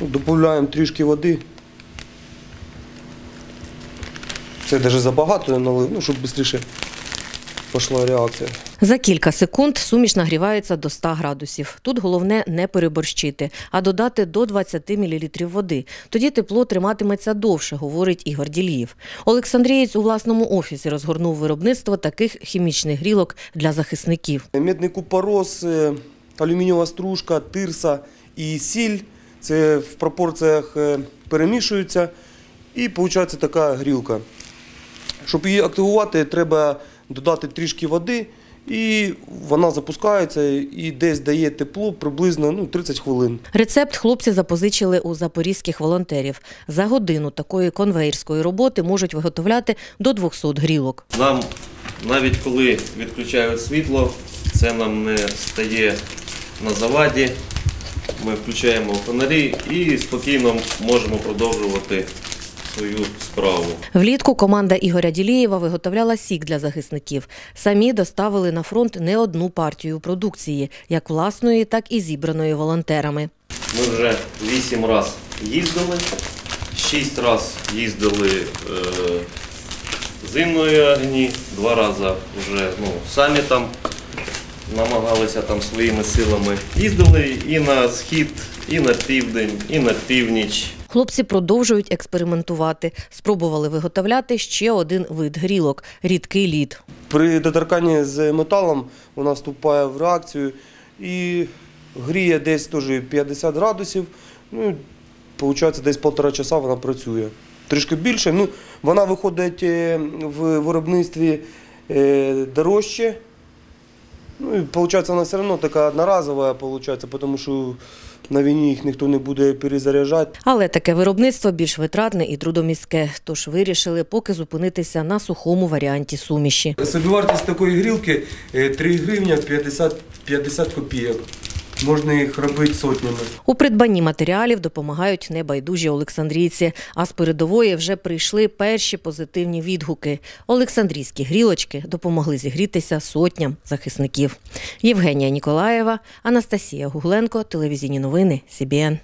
Ну, Додаємо трішки води. Це навіть забагато я налив, ну, щоб швидше пішла реакція. За кілька секунд суміш нагрівається до 100 градусів. Тут головне не переборщити, а додати до 20 мл води. Тоді тепло триматиметься довше, говорить Ігор Ділієв. Олександрієць у власному офісі розгорнув виробництво таких хімічних грілок для захисників. Медний купорос, е, алюмінієва стружка, тирса і сіль. Це в пропорціях е, перемішуються і виходить така грілка. Щоб її активувати, треба додати трішки води, і вона запускається і десь дає тепло приблизно ну, 30 хвилин. Рецепт хлопці запозичили у запорізьких волонтерів. За годину такої конвейерської роботи можуть виготовляти до 200 грілок. Нам навіть коли відключають світло, це нам не стає на заваді. Ми включаємо фонарі і спокійно можемо продовжувати свою справу. Влітку команда Ігоря Ділієва виготовляла сік для захисників. Самі доставили на фронт не одну партію продукції, як власної, так і зібраної волонтерами. Ми вже вісім разів їздили, шість разів їздили е, зимної огні, два рази вже ну, самі там намагалися там своїми силами. Їздили і на схід, і на південь, і на північ. Хлопці продовжують експериментувати. Спробували виготовляти ще один вид грілок рідкий лід. При доторканні з металом вона вступає в реакцію і гріє десь теж 50 градусів. Ну, виходить, десь півтора часа вона працює. Трішки більше. Ну, вона виходить е, в виробництві е, дорожче. Ну, і виходить, вона все одно така одноразова, виходить, тому що на війні їх ніхто не буде перезаряджати. Але таке виробництво більш витратне і трудомістке, тож вирішили поки зупинитися на сухому варіанті суміші. Собівартість такої грілки е, 3 гривня 50, 50 копійок. Можна їх робити сотнями. У придбанні матеріалів допомагають небайдужі олександрійці. А з передової вже прийшли перші позитивні відгуки. Олександрійські грілочки допомогли зігрітися сотням захисників. Євгенія Ніколаєва, Анастасія Гугленко, телевізійні новини СІБІН.